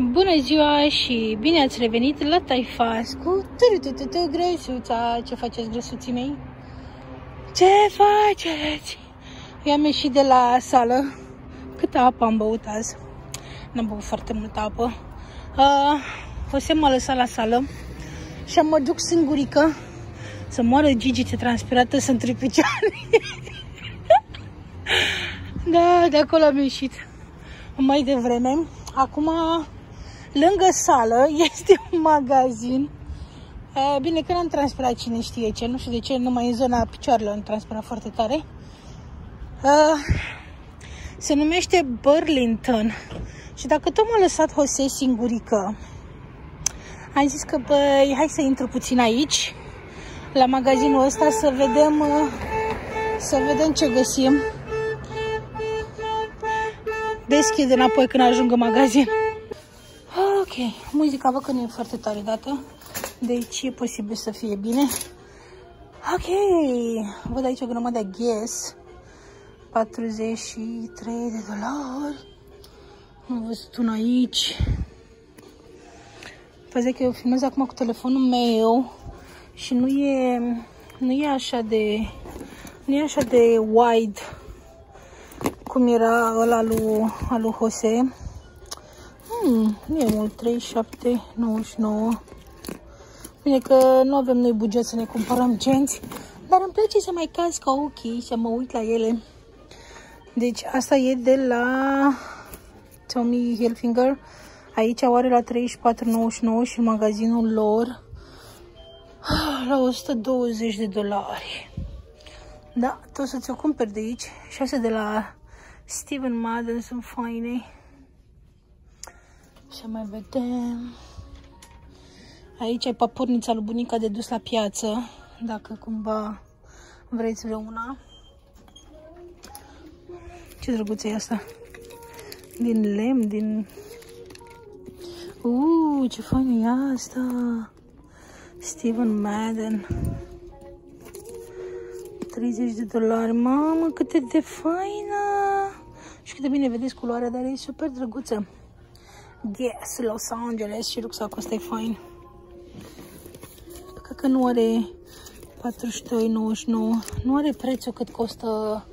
Bună ziua și bine ați revenit la Taifas cu turutututu grăsuța. Ce faceți grăsuții mei? Ce faceți? Eu am ieșit de la sală. Câtă apă am băut azi? N-am băut foarte multă apă. Uh, o să mă lăsat la sală și am mă duc singurică să moară Gigi ce transpirată sunt trei picioare. da, de acolo am ieșit mai devreme. Acum Lângă sală este un magazin. Bine că n-am transpirat cine știe ce, nu știu de ce, numai în zona picioarelor am transpirat foarte tare. Se numește Burlington. Și dacă tot m-a lăsat Jose singurică, am zis că băi, hai să intru puțin aici, la magazinul ăsta, să vedem, să vedem ce găsim. Deschid înapoi când ajung în magazin. Ok, muzica văd că nu e foarte tare dată, deci e posibil să fie bine. Ok, văd aici o grămadă de Guess, 43 de dolari. Am văzut un aici. Păi că eu filmez acum cu telefonul meu și nu e, nu e așa de, nu e așa de wide cum era ăla lui, lui Jose. Hmm, nu e mult, 37,99. Bine că nu avem noi buget să ne cumpărăm genți, dar îmi place să mai caz ca ochii, să mă uit la ele. Deci asta e de la Tommy Hilfiger. Aici oare la 34,99 și magazinul lor la 120 de dolari. Da, tot să ți-o cumperi de aici. Și astea de la Steven Madden sunt faine. Și mai vedem. Aici e papurnița lui bunica de dus la piață, dacă cumva vreți vreuna. Ce drăguță e asta? Din lemn, din... Uuu, ce fain e asta! Steven Madden. 30 de dolari. Mamă, cât de faină! Și cât de bine vedeți culoarea, dar e super drăguță. Yes, Los Angeles și rucsacul ăsta e fain. Cred că nu are 42,99. Nu are prețul cât costă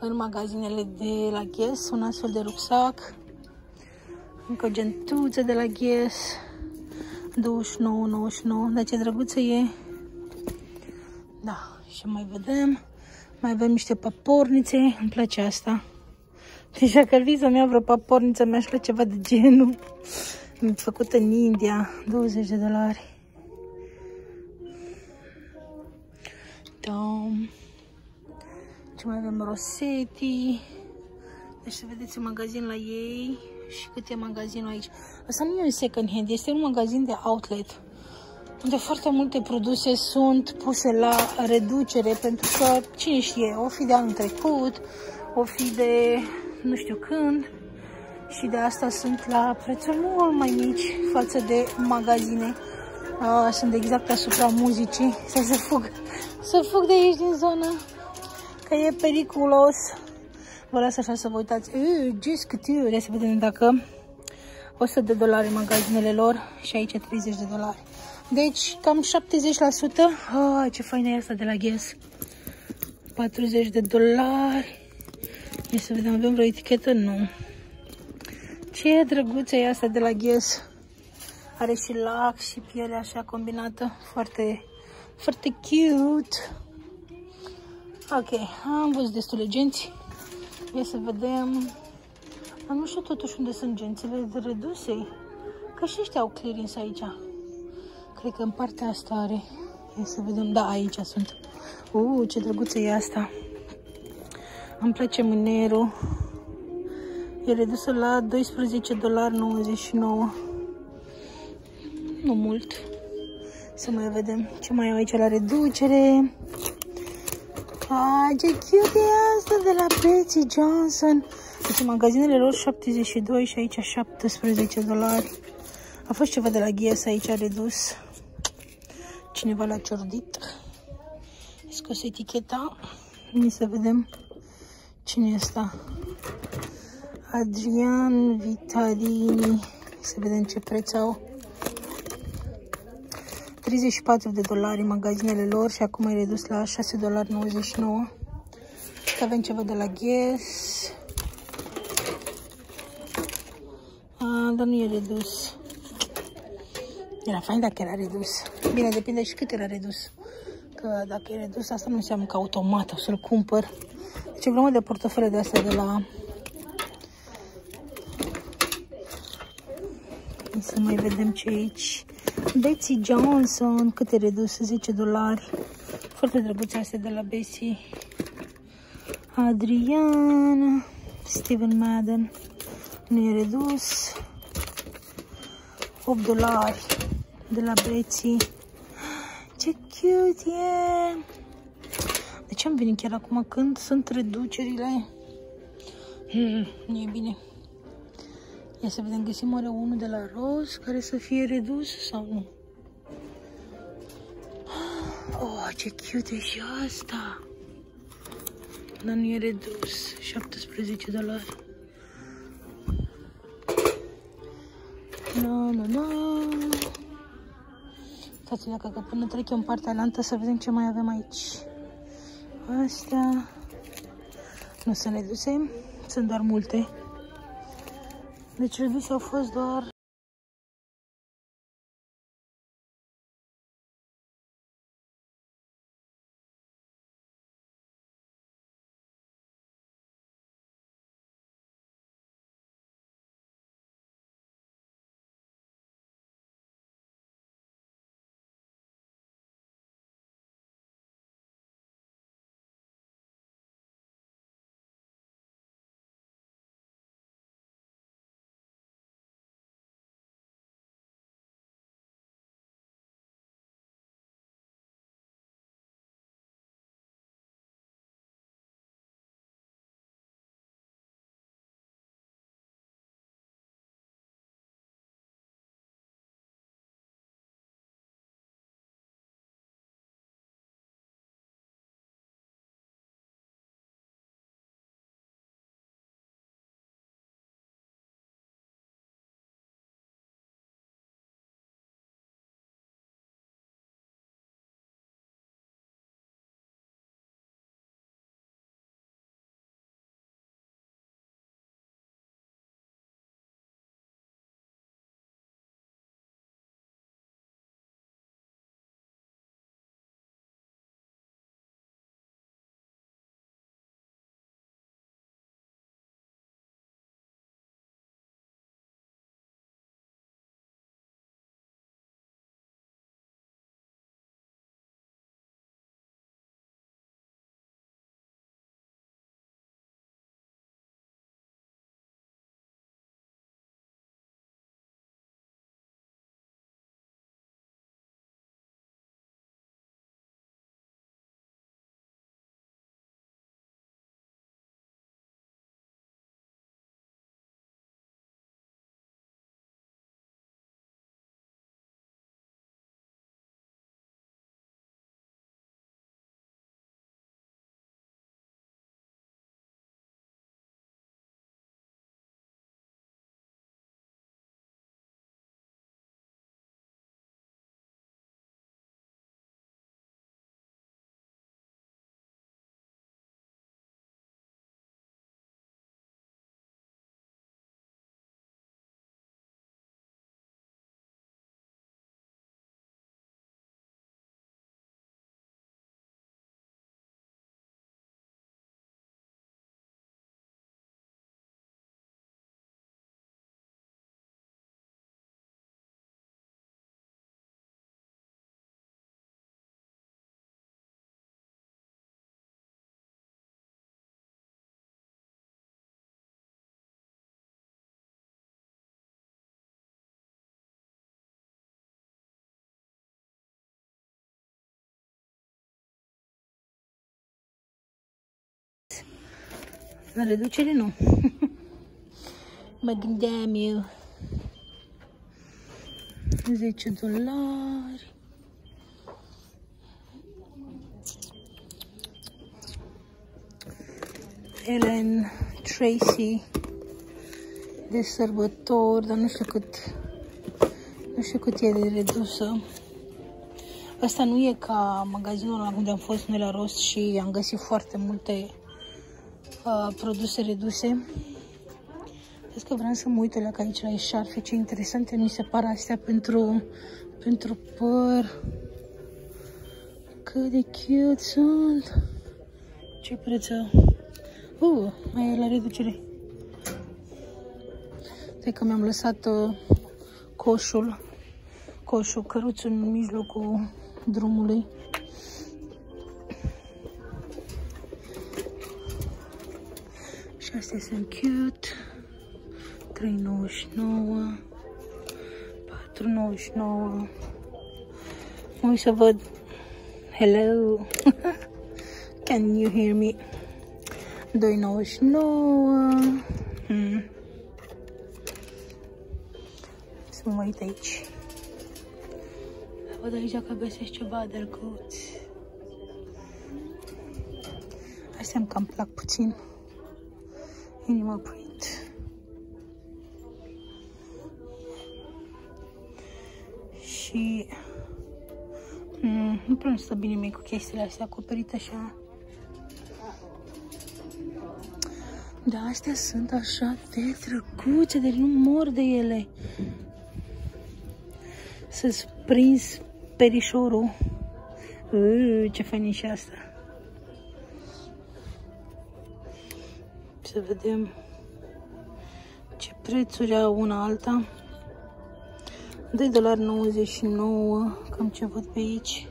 în magazinele de la Guess un astfel de rucsac. Încă o gentuță de la Guess. 29,99. Dar ce drăguță e. Da, și mai vedem. Mai avem niște papornițe. Îmi place asta. Deci dacă ar fi să-mi iau vreo paporniță, mi-aș lua ceva de genul. Am făcut în India, 20 de dolari. Da. Ce mai avem? Rosetti. Deci să vedeți un magazin la ei și cât e magazinul aici. Asta nu e un second hand, este un magazin de outlet unde foarte multe produse sunt puse la reducere pentru că, cine știe, o fi de anul trecut, o fi de nu știu când și de asta sunt la prețuri mult mai mici față de magazine. Uh, sunt exact asupra muzicii. Să se fug, să fug de aici din zonă, că e periculos. Vă las așa să vă uitați. Just câte să vedem dacă 100 de dolari magazinele lor și aici 30 de dolari. Deci cam 70%. Ah, ce faină e asta de la Guess. 40 de dolari. Ia să vedem, avem vreo etichetă? Nu. Ce drăguță e asta de la Guess. Are și lac și piele așa combinată. Foarte, foarte cute. Ok, am văzut destule genți. Ia să vedem. Dar nu știu totuși unde sunt gențile de reduse. Că și ăștia au clearance aici. Cred că în partea asta are. Ia să vedem. Da, aici sunt. Uh, ce drăguță e asta. Îmi place mânerul. E redusă la 12 dolari 99. Nu mult. Să mai vedem ce mai au aici la reducere. Ah, ce cute e asta de la Betsy Johnson. Deci magazinele lor 72 și aici 17 dolari. A fost ceva de la Ghies aici redus. Cineva l-a ciordit. Scos eticheta. Ni să vedem cine e asta. Adrian Vitarini. Să vedem ce preț au. 34 de dolari în magazinele lor și acum e redus la 6 dolari 99. Avem ceva de la Guess. Ah, dar nu e redus. Era fain dacă era redus. Bine, depinde și cât era redus. Că dacă e redus, asta nu înseamnă că automat o să-l cumpăr. Deci e grămadă de portofele de astea de la... Să mai vedem ce aici. Betsy Johnson, cât e redus? 10 dolari. Foarte drăguțe astea de la Betsy. Adriana, Steven Madden, nu e redus. 8 dolari de la Betsy. Ce cute e! De ce am venit chiar acum când sunt reducerile? Hmm, nu e bine. Ia să vedem, găsim oare unul de la roz care să fie redus sau nu? Oh, ce cute e și asta! Dar nu e redus. 17 dolari. No, no, no. Uitați-vă că până trec eu în partea alantă să vedem ce mai avem aici. Astea nu sunt reduse, sunt doar multe. Deci reduse au fost doar La reducere nu. mă gândeam eu. 10 dolari. Ellen Tracy de sărbători, dar nu știu cât, nu știu cât e de redusă. Asta nu e ca magazinul la unde am fost noi la Rost și am găsit foarte multe uh, produse reduse. Vezi că vreau să mă uit la aici la eșarfe, ce interesante mi se par astea pentru, pentru păr. Cât de cute sunt! Ce preț Uh, mai e la reducere. Cred că mi-am lăsat uh, coșul, coșul căruț în mijlocul drumului. Și astea sunt cute. 3,99 4,99 Mă să văd Hello. Can you hear me? 2,99 hmm. Să mă uit aici Văd aici că găsesc ceva drăguț Astea îmi cam plac puțin Animal print și mm, nu prea stă bine mie cu chestiile astea acoperite așa. Da, astea sunt așa de drăguțe, de nu mor de ele. Să-ți prins perișorul. Uuu, ce fain e și asta. Să vedem ce prețuri au una alta. 2,99 cam ce văd pe aici.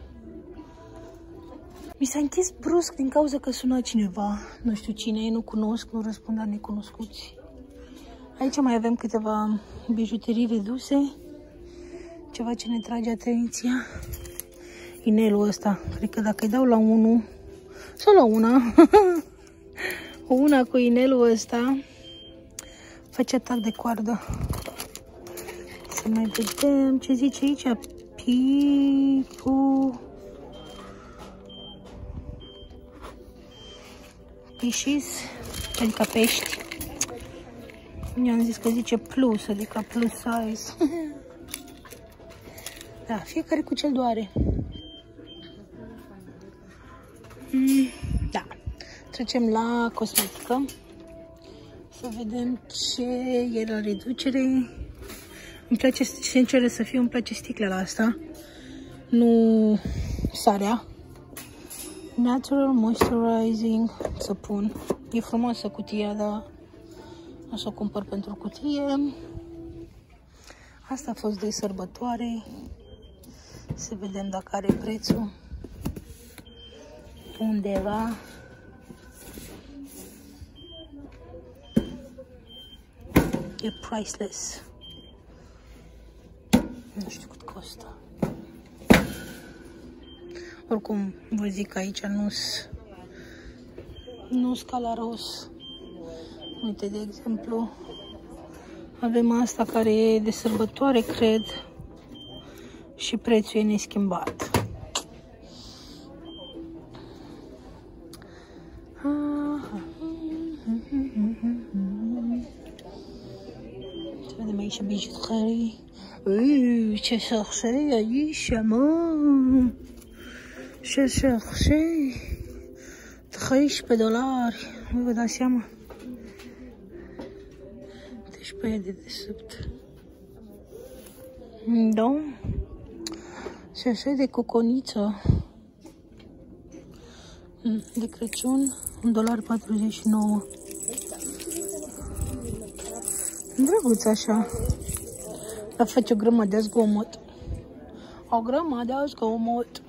Mi s-a închis brusc din cauza că sună cineva. Nu știu cine e, nu cunosc, nu răspund la necunoscuți. Aici mai avem câteva bijuterii reduse. Ceva ce ne trage atenția. Inelul ăsta. Cred că dacă îi dau la unul sau la una, una cu inelul ăsta, face atac de coardă. Să mai vedem ce zice aici. Pipu... Pișis, adică pești. Mi-am zis că zice plus, adică plus size. da, fiecare cu cel doare. Trecem la cosmetică. Să vedem ce e la reducere. Îmi place, sincer să fiu, îmi place sticla asta. Nu sarea. Natural Moisturizing să pun. E frumoasă cutia, dar o să o cumpăr pentru cutie. Asta a fost de sărbătoare. Să vedem dacă are prețul undeva. E priceless. Nu știu cât costă. Oricum, vă zic că aici nu-s nu scalaros. Uite, de exemplu, avem asta care e de sărbătoare, cred, și prețul e neschimbat. Aici bijuterii. Ui, ce cherchez aici, mă? Ce cherchez? 13 dolari. Nu vă dați seama? Deci pe aia de desubt. Da? Și așa de coconiță. De Crăciun, 1,49 dolar 49. Drăguț așa. Dar face o grămadă de zgomot. O grămadă de zgomot.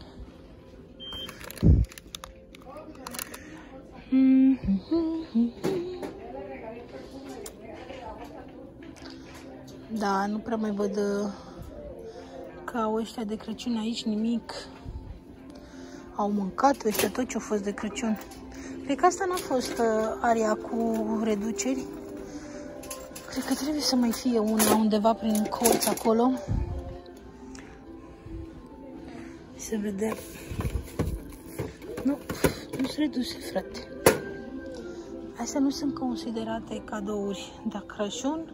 Da, nu prea mai văd uh, ca au ăștia de Crăciun aici nimic. Au mâncat ăștia tot ce a fost de Crăciun. Cred că asta n-a fost uh, aria cu reduceri. Cred că trebuie să mai fie una undeva prin colț acolo. Se vede? Nu, nu se reduce, frate. Astea nu sunt considerate cadouri dar Crăciun.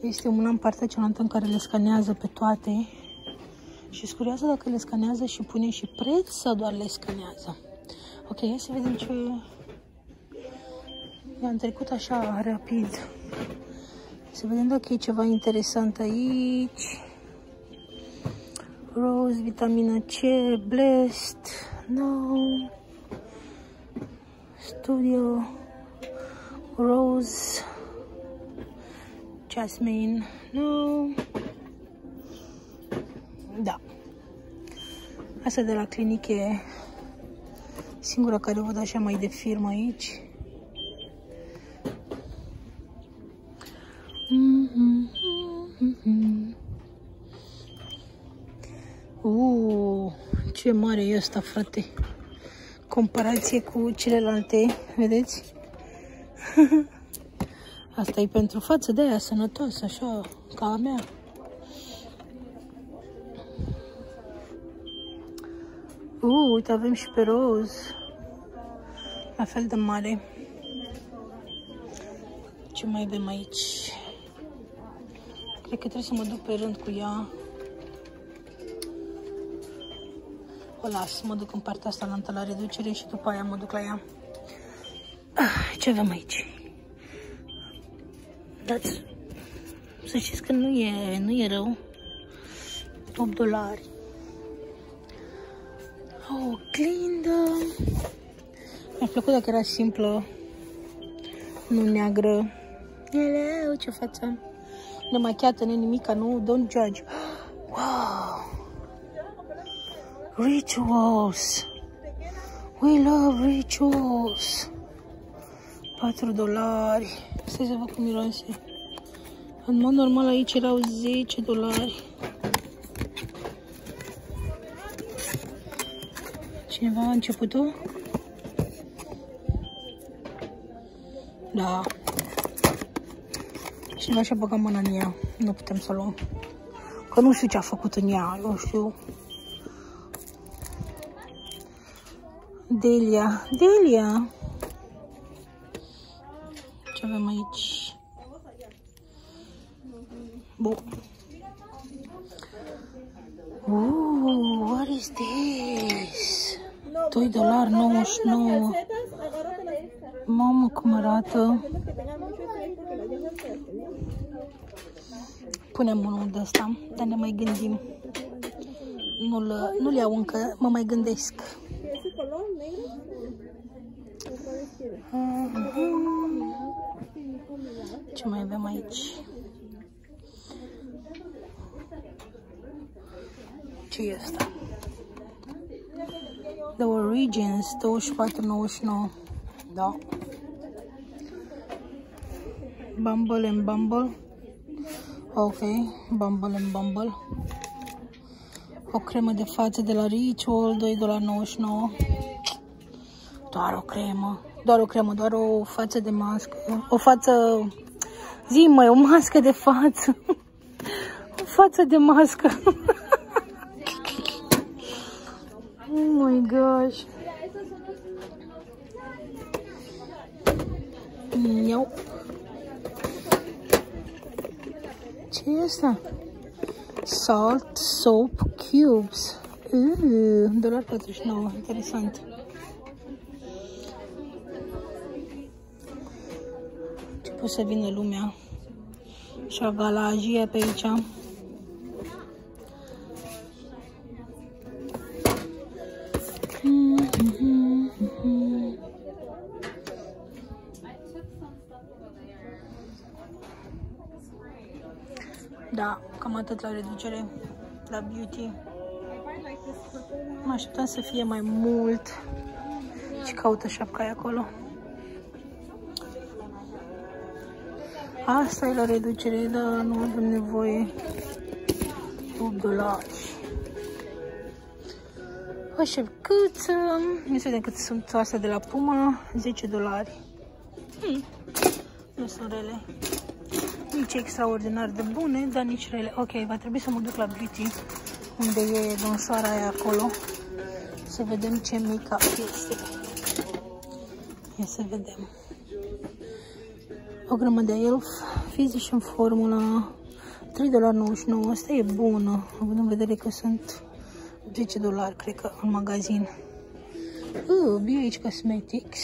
Este una în partea cealaltă în care le scanează pe toate. Și sunt curioasă dacă le scanează și pune și preț sau doar le scanează. Ok, hai să vedem ce I-am trecut așa rapid. Să vedem dacă e ceva interesant aici. Rose, vitamina C, Blessed, no. Studio, Rose, Jasmine, no. Da. Asta de la clinic e singura care văd așa mai de firmă aici. Mm -hmm, mm -hmm. Uh, ce mare e ăsta, frate. Comparație cu celelalte, vedeți? Asta e pentru față de aia sănătoasă, așa, ca a mea. Uh, uite, avem și pe roz. La fel de mare. Ce mai avem aici? Cred că trebuie să mă duc pe rând cu ea. O las, mă duc în partea asta la la reducere și după aia mă duc la ea. Ah, ce avem aici? Dați, să știți că nu e, nu e rău. 8 dolari. O clindă. Mi-a plăcut dacă era simplă, nu neagră. Ele, ce față. Nemachiată, nimica, nu, don't judge. Wow! Rituals! We love rituals! 4 dolari. Stai să văd cum miroase. În mod normal aici erau 10 dolari. Cineva a început-o? Da. Cineva și-a băgat mâna în ea. Nu putem să o luăm. Că nu știu ce a făcut în ea, eu știu. Delia. Delia! Ce avem aici? Bun. Ooh, what is this? 2 dolari 99. Mamă, cum arată. Punem unul de ăsta, dar ne mai gândim. Nu-l nu iau încă, mă mai gândesc. Ce mai avem aici? Ce e asta? The Origins 24.99 Da. Bumble and Bumble. Ok, Bumble and Bumble. O cremă de față de la Ritual 2,99 Doar o cremă Doar o cremă, doar o față de mască O față Zi mai o mască de față O față de mască Oh my gosh. Nope. Ce e asta? Salt soap cubes. Uh, dolar 49, interesant. Ce poate să vină lumea și a galajia pe aici. Da, cam atât la reducere la beauty. Mă așteptam să fie mai mult. Și caută șapca acolo. Asta e la reducere, dar nu avem nevoie. 8 dolari. O șercuță. Nu să vedem cât sunt astea de la Puma. 10 dolari. Hmm. Nu sunt rele nici extraordinar de bune, dar nici rele. Ok, va trebui să mă duc la Beauty, unde e donsoara aia acolo, să vedem ce mică este. Ia să vedem. O grămadă de elf, Physician Formula 3,99 Asta e bună, având în vedere că sunt 10 dolari, cred că, în magazin. Uh, BH Cosmetics.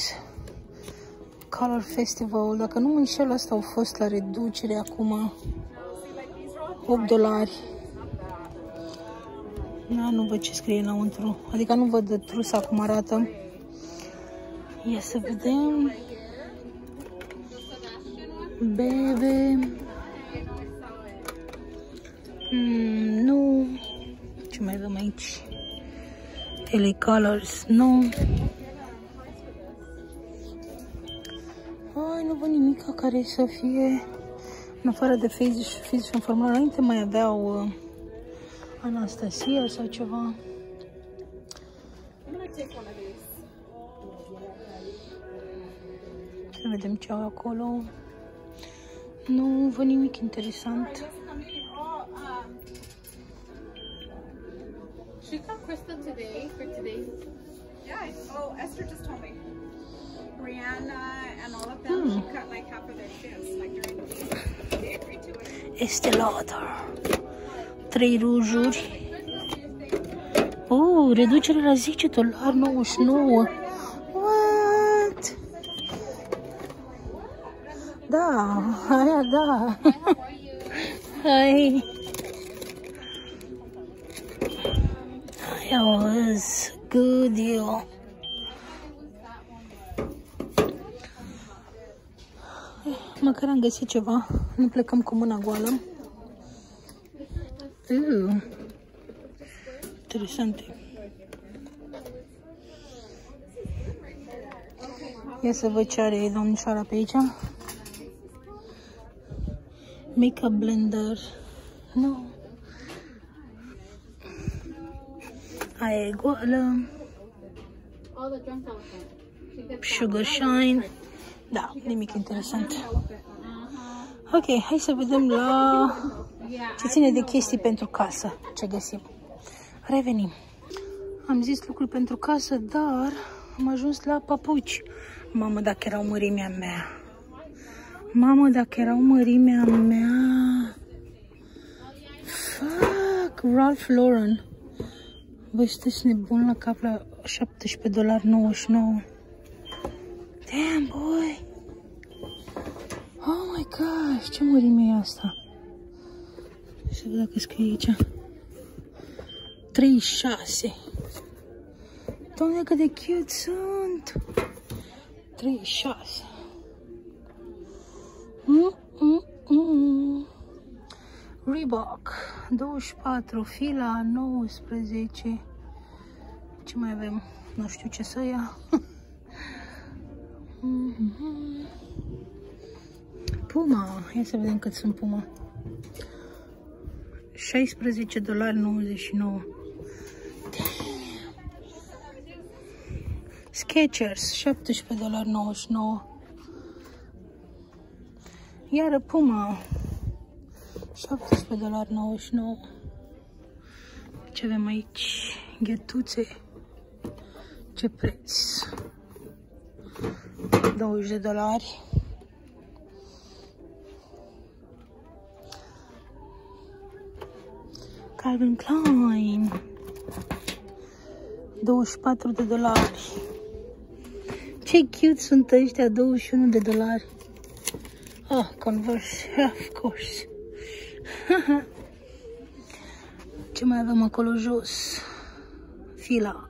Color Festival. Dacă nu mă înșel, asta au fost la reducere acum. 8 dolari. Da, nu văd ce scrie înăuntru. Adică nu văd trusa cum arată. Ia să vedem. Bebe. Mm, nu. Ce mai avem aici? LA Colors. Nu. Ai, nu văd nimic care să fie în afară de fizic și în formulă. Înainte mai aveau uh, Anastasia sau ceva. Să vedem ce au acolo. Nu văd nimic interesant. She got Krista today for today. Yeah. Oh, Esther just told me. Brianna and all of them, she cut like half of their shifts, like during the week. They agreed to it. Este Lauder. Trei rujuri. Oh, reducere la 10 dolari 99. What? Da, aia da. Hai. Aia was good deal. Măcar am găsit ceva. Nu plecăm cu mâna goală. Uh. Interesante. Ia să văd ce are domnișoara pe aici. Makeup blender. Nu. Aia e goală. Sugar Shine. Da, nimic interesant. Ok, hai să vedem la ce ține de chestii pentru casă, ce găsim. Revenim. Am zis lucruri pentru casă, dar am ajuns la papuci. Mamă, dacă erau mărimea mea. Mamă, dacă erau mărimea mea. Fuck, Ralph Lauren. Băi, sunteți nebun la cap la 17 dolari 99. Damn, boy. Oh my gosh, ce mărime e asta? Să văd dacă scrie aici. 36. Doamne, cât de cute sunt! 36. Mm, mm, mm. Reebok 24, fila 19. Ce mai avem? Nu știu ce să ia. Puma, ia să vedem cât sunt Puma. 16 dolari 99. Skechers, 17 dolari 99. Iar Puma, 17 dolari 99. Ce avem aici? Ghetuțe. Ce preț? 20 de dolari. Calvin Klein. 24 de dolari. Ce cute sunt ăștia, 21 de dolari. Ah, Converse, of course. Ce mai avem acolo jos? Fila.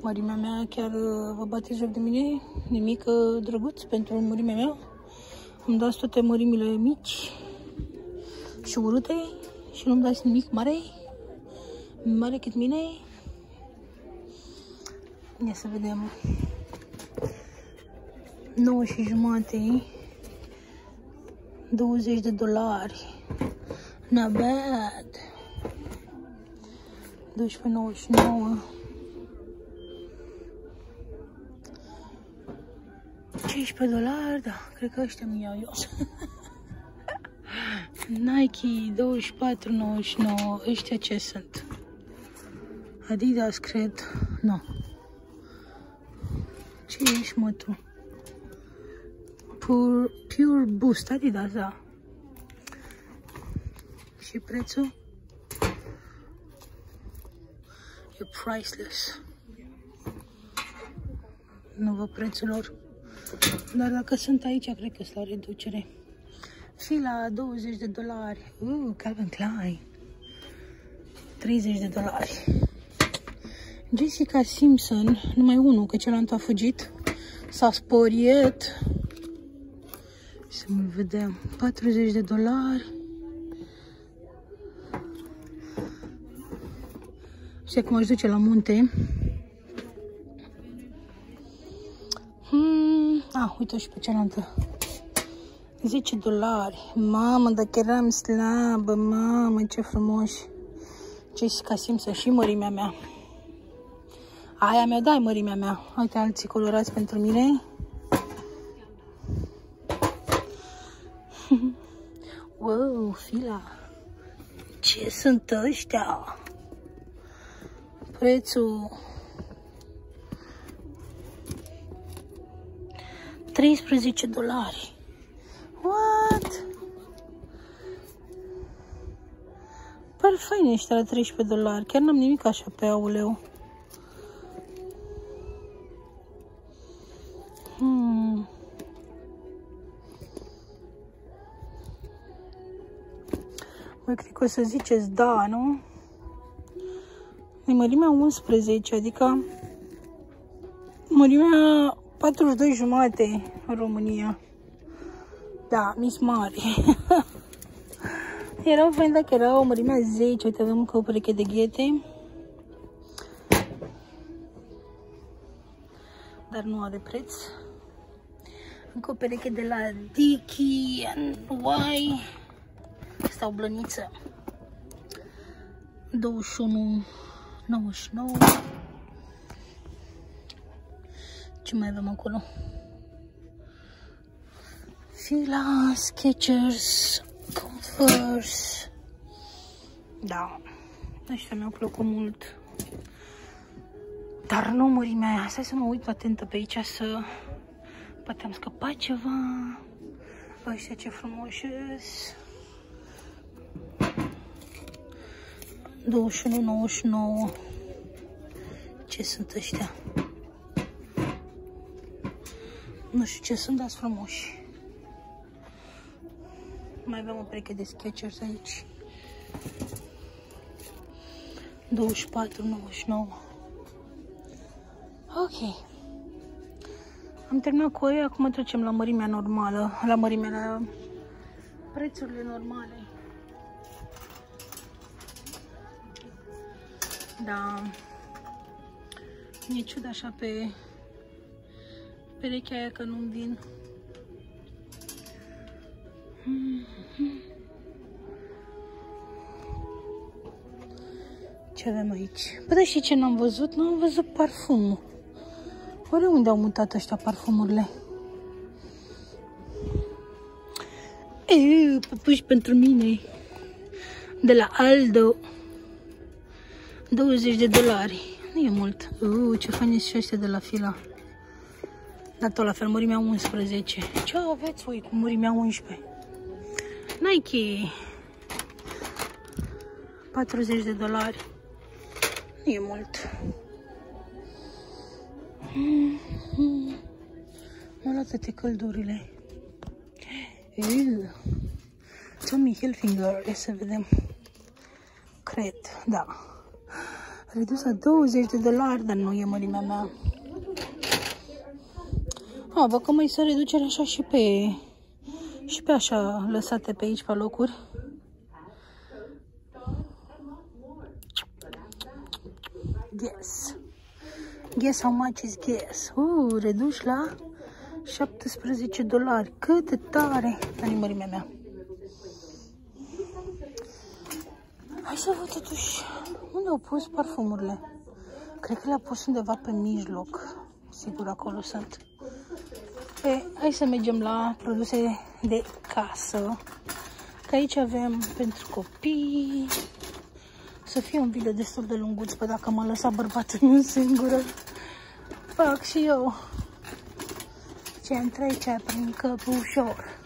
Mărimea mea chiar uh, vă bate joc de mine? Nimic uh, drăguț pentru mărimea mea? Îmi dați toate mărimile mici și urâte și nu-mi dați nimic mare? Mare cât mine? Ia să vedem. 9 și jumate. 20 de dolari. Not bad. 12,99. 15 dolari, da, cred că ăștia mi iau eu. Nike 24,99, ăștia ce sunt? Adidas, cred, nu. Ce ești, mă, tu? Pure, pure Boost, Adidas, da. Și prețul? E priceless. Nu vă prețul lor. Dar dacă sunt aici, cred că sunt la reducere. Fila 20 de dolari. Uh, Calvin Klein. 30 de dolari. Jessica Simpson, numai unul, că celălalt a fugit. S-a sporiet. Să mă vedem. 40 de dolari. Și acum aș duce la munte. Hmm. Ah, uite și pe cealaltă. 10 dolari. Mamă, dacă eram slabă, mamă, ce frumos. Jessica Simpson și mărimea mea. Aia mea, dai mărimea mea. Uite alții colorați pentru mine. wow, fila. Ce sunt ăștia? Prețul 13 dolari. What? Par fain ăștia la 13 dolari. Chiar n-am nimic așa pe auleu. Bă, cred că o să ziceți da, nu? E mărimea 11, adică mărimea 42 jumate în România. Da, mis mari. Erau fain dacă era o mărimea 10, uite avem încă o pereche de ghete. Dar nu are preț. Încă o pereche de la Dicky and Y. Asta o blăniță. 21 99. Ce mai avem acolo? Fila, Skechers, Converse. Da, ăștia mi-au plăcut mult. Dar nu mărimea aia. Stai să mă uit atentă pe aici să... Poate am scăpat ceva. Ăștia ce frumos 21,99. Ce sunt ăștia? Nu știu ce sunt, dar sunt frumoși. Mai avem o pereche de Skechers aici. 24,99. Ok. Am terminat cu ei, acum trecem la mărimea normală, la mărimea, la prețurile normale. Da. E ciudat așa pe perechea aia că nu-mi vin. Ce avem aici? Bă, dar știi ce n-am văzut? Nu am văzut parfumul. Oare unde au mutat ăștia parfumurile? Eee, păpuși pentru mine. De la Aldo. 20 de dolari. Nu e mult. Uh, ce fain și ăștia de la fila. Dar tot la fel, mărimea 11. Ce aveți voi cu mărimea 11? Nike. 40 de dolari. Nu e mult. Nu luat toate căldurile. Tommy Hilfiger. Ia să vedem. Cred, da redus la 20 de dolari, dar nu e mărimea mea. A, văd că mai să reducere așa și pe, și pe așa lăsate pe aici, pe locuri. Guess. Guess how much is guess. Uh, reduci la 17 dolari. Cât de tare! Dar mărimea mea. Hai să văd totuși unde au pus parfumurile. Cred că le-au pus undeva pe mijloc. Sigur, acolo sunt. E, hai să mergem la produse de casă. Că aici avem pentru copii. Să fie un video destul de lunguț, pe dacă m-a lăsat bărbatul meu singură. Fac și eu ce trece prin căpușor.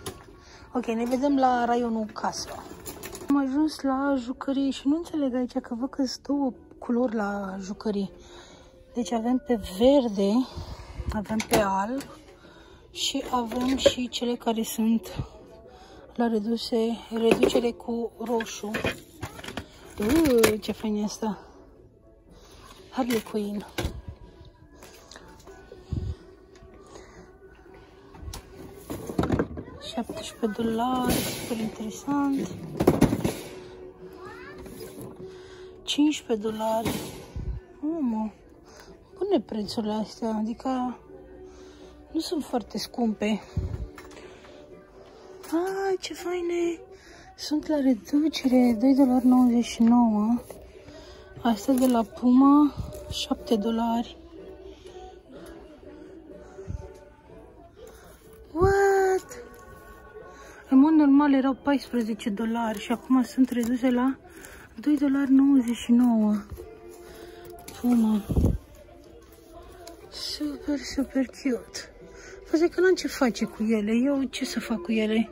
Ok, ne vedem la raionul casă. Am ajuns la jucării și nu înțeleg aici că văd că sunt două culori la jucării. Deci avem pe verde, avem pe alb și avem și cele care sunt la reduse, reducere cu roșu. Uuu, ce fain e asta! Harley Quinn. $17 dolari, super interesant. 15 dolari. Oh, mă. Bune prețurile astea, adică nu sunt foarte scumpe. Ai, ce faine! Sunt la reducere, 2,99 Asta de la Puma, 7 dolari. What? În mod normal erau 14 dolari și acum sunt reduse la 2 dolari 99. Puma. Super, super cute. Păi că n-am ce face cu ele. Eu ce să fac cu ele?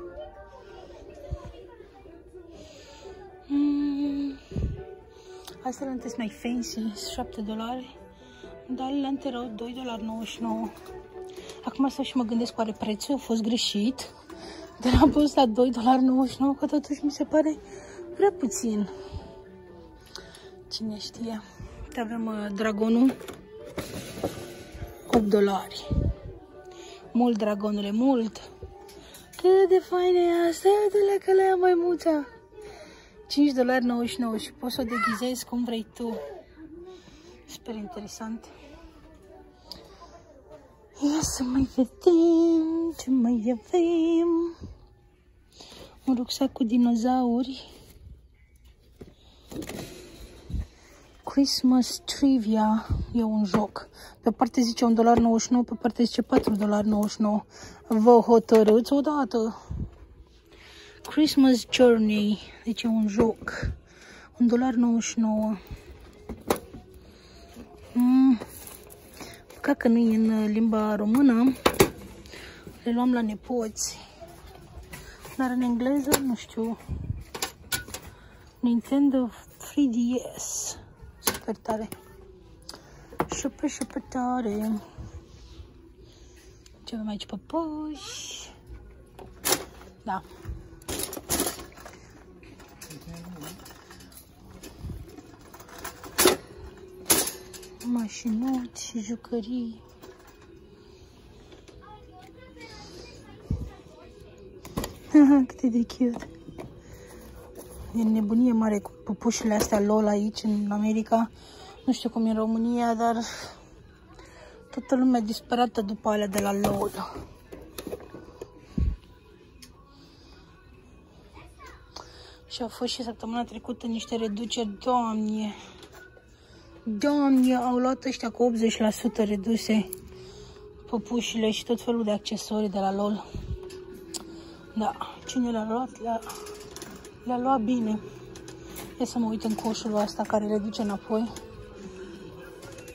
Mm. Astea le mai fancy, 7 dolari. Dar le erau 2 dolari 99. Acum stau și mă gândesc oare prețul a fost greșit. De la pus la 2 dolari 99, că totuși mi se pare prea puțin. Cine știe. Avem uh, dragonul 8 dolari. Mult, dragonule, mult. Cât de fain e asta, de la că le am mai multă. 5 dolari 99 și poți să o deghizezi cum vrei tu. Super interesant. Ia să mai vedem ce mai avem. Un rucsac cu dinozauri. Christmas Trivia e un joc. Pe parte zice 1,99$, pe parte zice 4,99$. Vă hotărâți odată. Christmas Journey, deci e un joc. 1,99$. Mm. Păcat că nu e în limba română. Le luam la nepoți. Dar în engleză, nu știu. Nintendo 3DS. Super tare. Super, super tare. Ce avem aici? Păpuși. Da. Mașinuți și jucării. Cât e de cute. E nebunie mare cu pupușile astea LOL aici în America. Nu știu cum e în România, dar toată lumea disperată după alea de la LOL. Și au fost și săptămâna trecută niște reduceri, doamne. Doamne, au luat ăștia cu 80% reduse păpușile și tot felul de accesorii de la LOL. Da, cine le-a luat, le-a le luat bine. Ia să mă uit în coșul ăsta care le duce înapoi.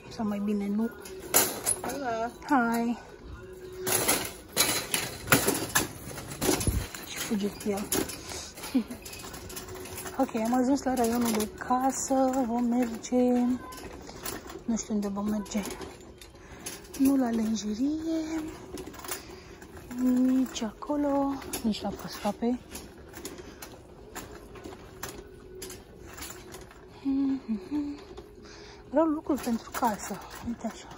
Sau mai bine nu. Hello. Hai. Și fuge cu el. ok, am ajuns la raionul de casă. Vom merge... Nu știu unde vom merge. Nu la lenjerie. Nici acolo. Nici la pascape. Vreau lucruri pentru casă. Uite așa.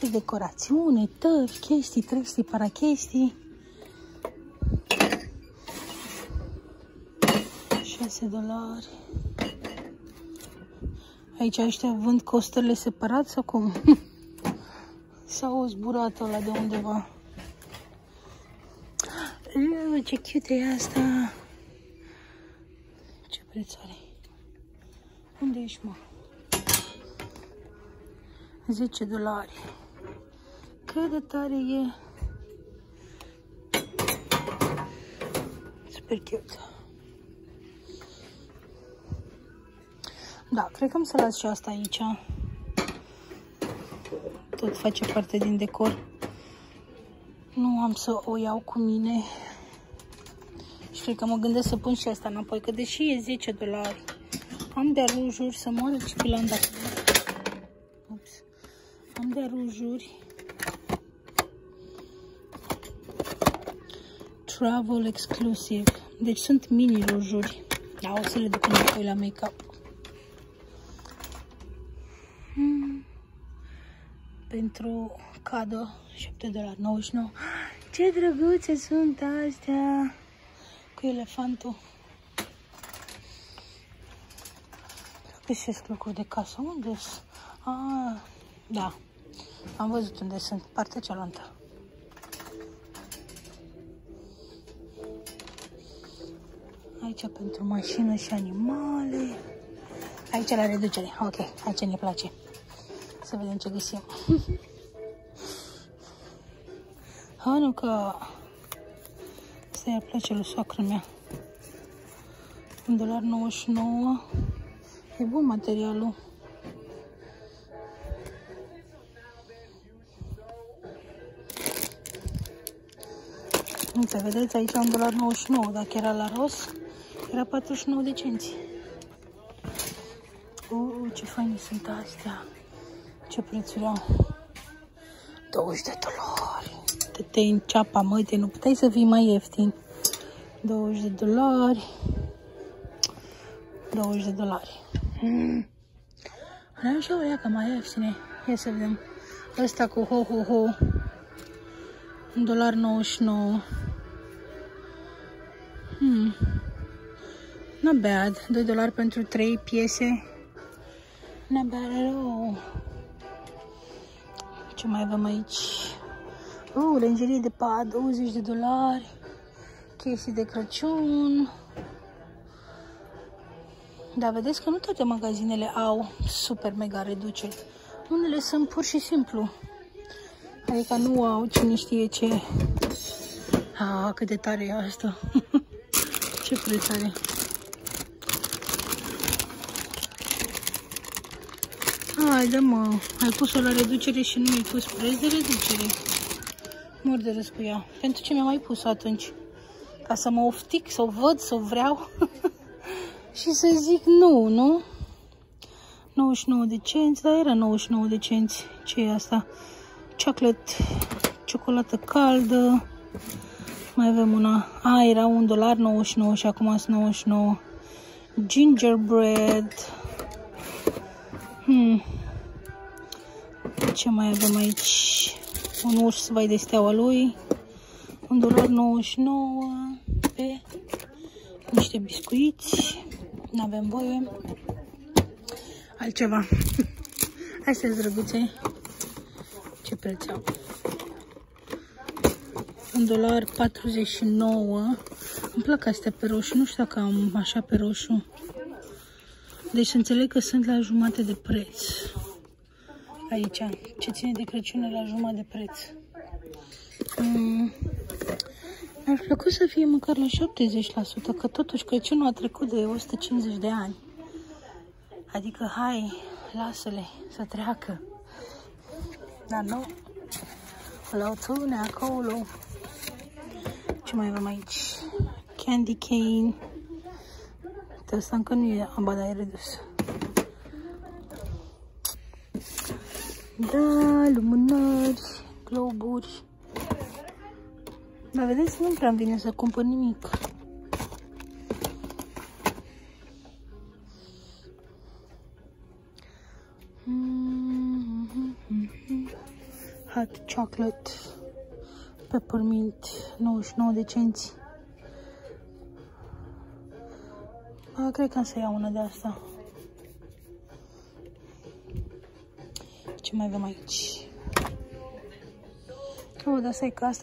De decorațiune, tări, chestii, chestii, parachestii. 6 dolari. Aici ăștia vând costările separat sau cum? Sau o zburat ăla de undeva. Ce cute e asta! Ce preț are? Unde ești, mă? 10 dolari. Cât de tare e? Super cute. Da, cred că am să las și asta aici. tot face parte din decor. Nu am să o iau cu mine. Și cred că mă gândesc să pun și asta înapoi, că deși e 10 dolari, am de rujuri să moară cipilanda. Ups. Am de rujuri. Travel exclusive. Deci sunt mini rujuri. Da, o să le duc înapoi la make-up. Hmm. Pentru cadă 7 dolari 99. Ce drăguțe sunt astea! Cu elefantul. Găsesc lucruri de casă. unde sunt? Ah, da. Am văzut unde sunt. Partea cealaltă. Aici pentru mașină și animale. Aici la reducere. Ok, aici ne place. Să vedem ce găsim. Hanuca. Asta i-ar place lui soacră mea. Un dolar 99. E bun materialul. Uite, vedeți, aici un dolar 99. Dacă era la rost, era 49 de cenți. Uh, ce faine sunt astea. Ce prețuri au. 20 de dolari. Te te în ceapa, măi, nu puteai să fii mai ieftin. 20 de dolari. 20 de dolari. Mm. Am și o iacă mai ieftine. Ia să vedem. Ăsta cu ho, ho, ho. 1 dolar 99. Hmm. Not bad. 2 dolari pentru 3 piese. Not bad at all. Ce mai avem aici? Uh, lenjerie de pat, 20 de dolari. Chestii de Crăciun. Dar vedeți că nu toate magazinele au super mega reduceri. Unele sunt pur și simplu. Adică nu au cine știe ce. Ah, cât de tare e asta. ce preț are. Haide mă, ai pus-o la reducere și nu mi-ai pus preț de reducere. Mor de râs cu ea. Pentru ce mi-a mai pus atunci? Ca să mă oftic, să o văd, să o vreau și să zic nu, nu? 99 de cenți, dar era 99 de cenți. Ce e asta? Chocolate, ciocolată caldă. Mai avem una. A, era 1 dolar 99 și acum sunt 99. Gingerbread. Hmm. Ce mai avem aici? Un urs vai de steaua lui. 1 dolar 99 pe niște biscuiți. Nu avem voie. Altceva. Astea sunt drăguțe. Ce preț au? 1 dolar 49. Îmi plac astea pe roșu. Nu știu dacă am așa pe roșu. Deci să înțeleg că sunt la jumate de preț. Aici. Ce ține de Crăciun la jumătate de preț. Mm. Mi-ar plăcut să fie măcar la 70%, că totuși Crăciunul a trecut de 150 de ani. Adică, hai, lasă-le să treacă. Dar nu, la tune acolo. Ce mai avem aici? Candy cane. Asta încă nu e, aba, dar e redus. Da, lumânări, globuri. Dar vedeți, nu prea îmi vine să cumpăr nimic. Hot chocolate peppermint 99 de cenți. A, cred că am să iau una de asta. Ce mai avem aici? Oh, dar să că asta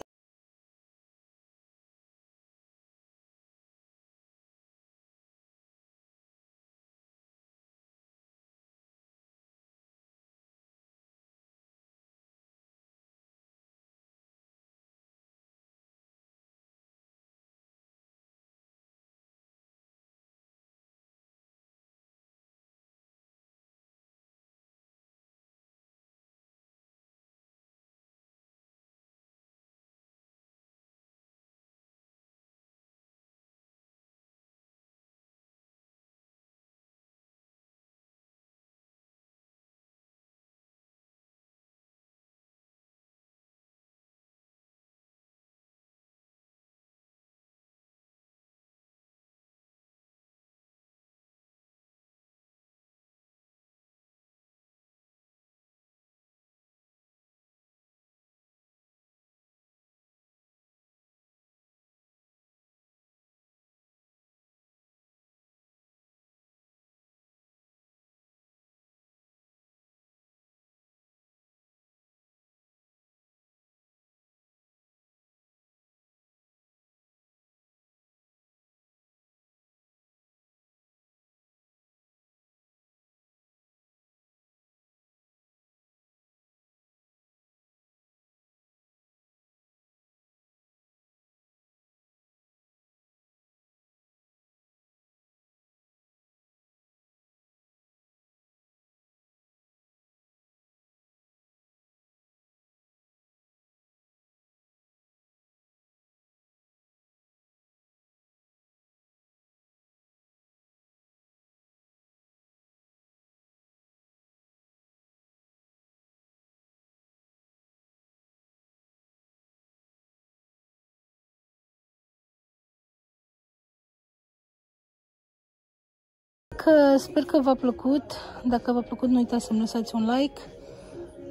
că, sper că v-a plăcut. Dacă v-a plăcut, nu uitați să-mi lăsați un like.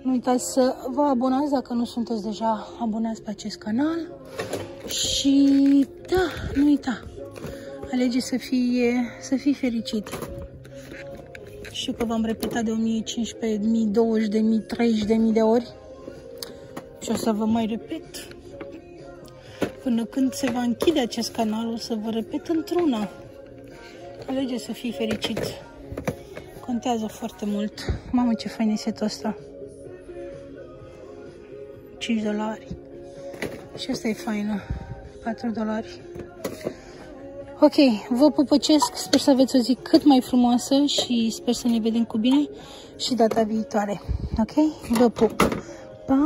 Nu uitați să vă abonați dacă nu sunteți deja abonați pe acest canal. Și da, nu uita. Alege să fie, să fii fericit. Știu că v-am repetat de 1015, 1020, de 30 de mii de ori. Și o să vă mai repet. Până când se va închide acest canal, o să vă repet într-una. Alege să fii fericit. Contează foarte mult. Mamă, ce fain e setul ăsta. 5 dolari. Și asta e faină. 4 dolari. Ok, vă pupăcesc, sper să aveți o zi cât mai frumoasă și sper să ne vedem cu bine și data viitoare. Ok? Vă pup! Pa!